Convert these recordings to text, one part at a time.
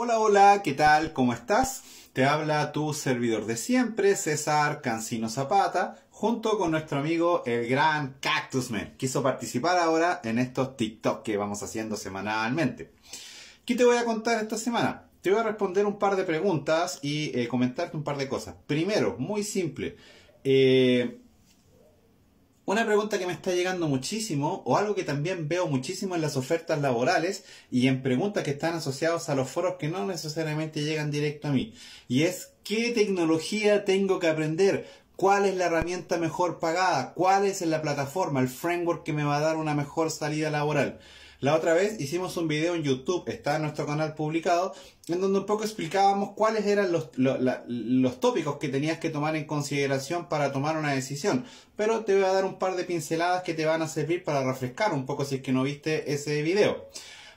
Hola, hola, ¿qué tal? ¿Cómo estás? Te habla tu servidor de siempre, César Cancino Zapata, junto con nuestro amigo el gran Cactusman. Quiso participar ahora en estos TikTok que vamos haciendo semanalmente. ¿Qué te voy a contar esta semana? Te voy a responder un par de preguntas y eh, comentarte un par de cosas. Primero, muy simple. Eh, una pregunta que me está llegando muchísimo, o algo que también veo muchísimo en las ofertas laborales y en preguntas que están asociadas a los foros que no necesariamente llegan directo a mí, y es ¿qué tecnología tengo que aprender? ¿Cuál es la herramienta mejor pagada? ¿Cuál es la plataforma, el framework que me va a dar una mejor salida laboral? La otra vez hicimos un video en YouTube, está en nuestro canal publicado, en donde un poco explicábamos cuáles eran los, los, tópicos que tenías que tomar en consideración para tomar una decisión. Pero te voy a dar un par de pinceladas que te van a servir para refrescar un poco si es que no viste ese video.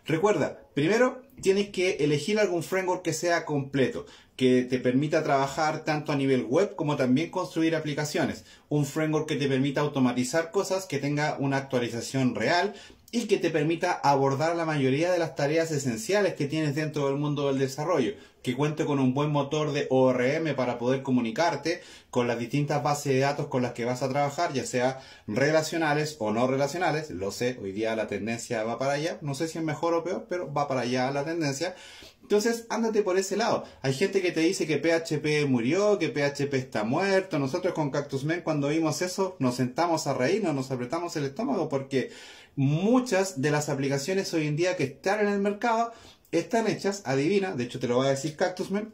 Recuerda, primero tienes que elegir algún framework que sea completo, que te permita trabajar tanto a nivel web como también construir aplicaciones. Un framework que te permita automatizar cosas, que tenga una actualización real y que te permita abordar la mayoría de las tareas esenciales que tienes dentro del mundo del desarrollo, que cuente con un buen motor de ORM para poder comunicarte con las distintas bases de datos con las que vas a trabajar, ya sea relacionales o no relacionales, lo sé, hoy día la tendencia va para allá, no sé si es mejor o peor, pero va para allá la tendencia. Entonces, ándate por ese lado. Hay gente que te dice que PHP murió, que PHP está muerto. Nosotros con Cactus Men cuando vimos eso nos sentamos a reírnos, nos apretamos el estómago porque muchas de las aplicaciones hoy en día que están en el mercado están hechas, adivina, de hecho te lo va a decir Cactusman,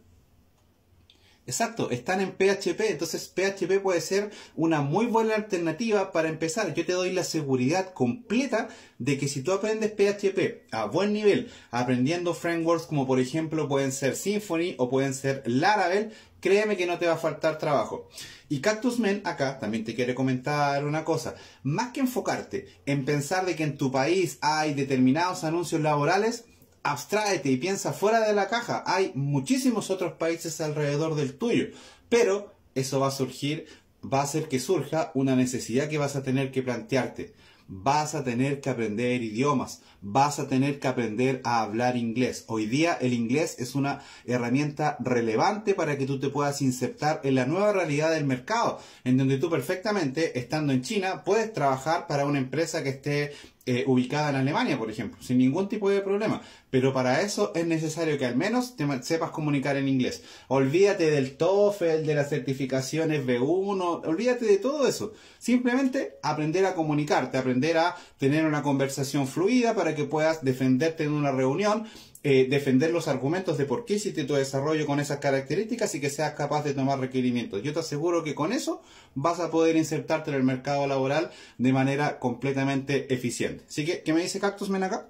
Exacto, están en PHP, entonces PHP puede ser una muy buena alternativa para empezar. Yo te doy la seguridad completa de que si tú aprendes PHP a buen nivel, aprendiendo frameworks como por ejemplo pueden ser Symfony o pueden ser Laravel, créeme que no te va a faltar trabajo. Y Cactusman acá también te quiere comentar una cosa. Más que enfocarte en pensar de que en tu país hay determinados anuncios laborales, abstráete y piensa fuera de la caja. Hay muchísimos otros países alrededor del tuyo, pero eso va a surgir, va a hacer que surja una necesidad que vas a tener que plantearte. Vas a tener que aprender idiomas, vas a tener que aprender a hablar inglés. Hoy día el inglés es una herramienta relevante para que tú te puedas insertar en la nueva realidad del mercado, en donde tú perfectamente, estando en China, puedes trabajar para una empresa que esté eh, ubicada en Alemania, por ejemplo, sin ningún tipo de problema. Pero para eso es necesario que al menos te sepas comunicar en inglés. Olvídate del TOEFL, de las certificaciones B1, olvídate de todo eso. Simplemente aprender a comunicarte, aprender a tener una conversación fluida para que puedas defenderte en una reunión eh, defender los argumentos de por qué hiciste tu desarrollo con esas características y que seas capaz de tomar requerimientos. Yo te aseguro que con eso vas a poder insertarte en el mercado laboral de manera completamente eficiente. Así que, ¿qué me dice Cactus Men acá?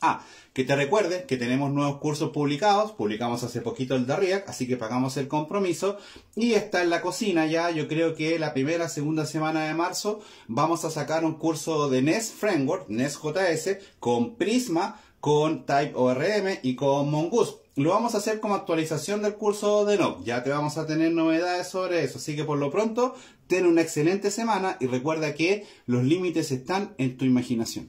Ah, que te recuerde que tenemos nuevos cursos publicados, publicamos hace poquito el de React, así que pagamos el compromiso y está en la cocina ya, yo creo que la primera, segunda semana de marzo vamos a sacar un curso de NES Framework, NES JS, con Prisma, con Type ORM y con Mongoose. Lo vamos a hacer como actualización del curso de No. Ya te vamos a tener novedades sobre eso. Así que por lo pronto, ten una excelente semana y recuerda que los límites están en tu imaginación.